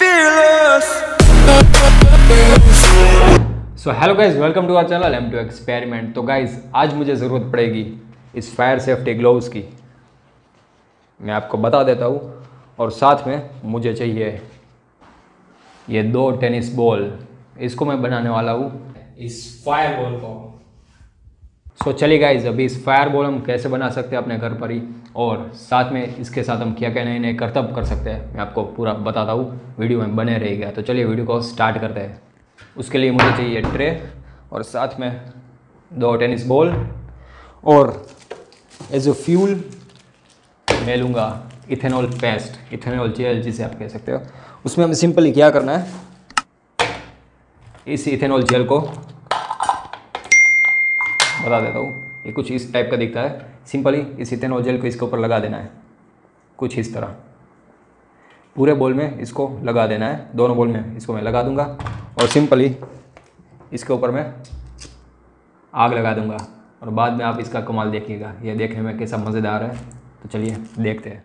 fearless. Hello guys welcome to our channel M two experiment तो guys आज मुझे ज़रूरत पड़ेगी इस फायर सेफ्टी ग्लोव्स की। मैं आपको बता देता हूँ, और साथ में मुझे चाहिए ये दो टेनिस बॉल इसको मैं बनाने वाला हूँ। इस फायर बॉल को। सो चलिए गाइज़ अभी इस फायर बॉल हम कैसे बना सकते हैं अपने घर पर ही? और साथ में इसके साथ हम क्या क्या नए नए करतब कर सकते हैं? मैं आपको पूरा बताता हूँ। वीडियो में बने रहेगा तो चलिए वीडियो को स्टार्ट करते हैं। उसके लिए मुझे चाहिए ट्रे और साथ में दो टेनिस बॉल और एज ए फ्यूल मैं लूँगा इथेनॉल पेस्ट इथेनॉल जेल जिसे आप कह सकते हो। उसमें हमें सिंपली क्या करना है? इस इथेनॉल जेल को बता देता हूँ। ये कुछ इस टाइप का दिखता है। सिंपली इस इथेनॉल जेल को इसके ऊपर लगा देना है। कुछ इस तरह। पूरे बॉल में इसको लगा देना है। दोनों बॉल में इसको मैं लगा दूँगा। और सिंपली इसके ऊपर मैं आग लगा दूँगा। और बाद में आप इसका कमाल देखिएगा। ये देखने में कैसा मज़ेदार है। तो चलिए, देखते हैं।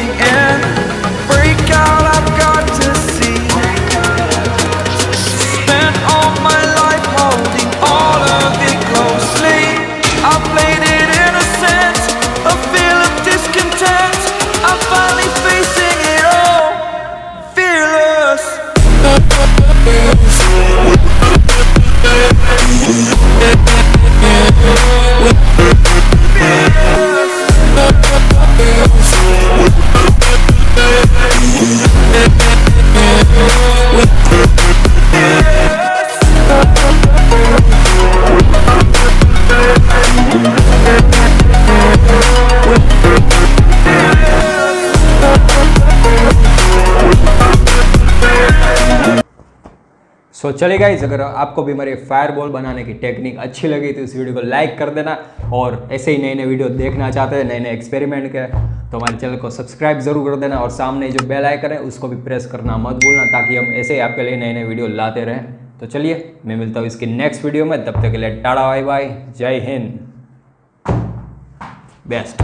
सो चलिए गाइज़ अगर आपको भी मेरे फायर बॉल बनाने की टेक्निक अच्छी लगी तो इस वीडियो को लाइक कर देना और ऐसे ही नए नए वीडियो देखना चाहते हैं नए नए एक्सपेरिमेंट के तो हमारे चैनल को सब्सक्राइब ज़रूर कर देना और सामने जो बेल आइकन है, उसको भी प्रेस करना मत भूलना ताकि हम ऐसे ही आपके लिए नए नए वीडियो लाते रहें। तो चलिए, मैं मिलता हूँ इसकी नेक्स्ट वीडियो में, तब तक के लिए टाटा बाय बाय जय हिंद। बेस्ट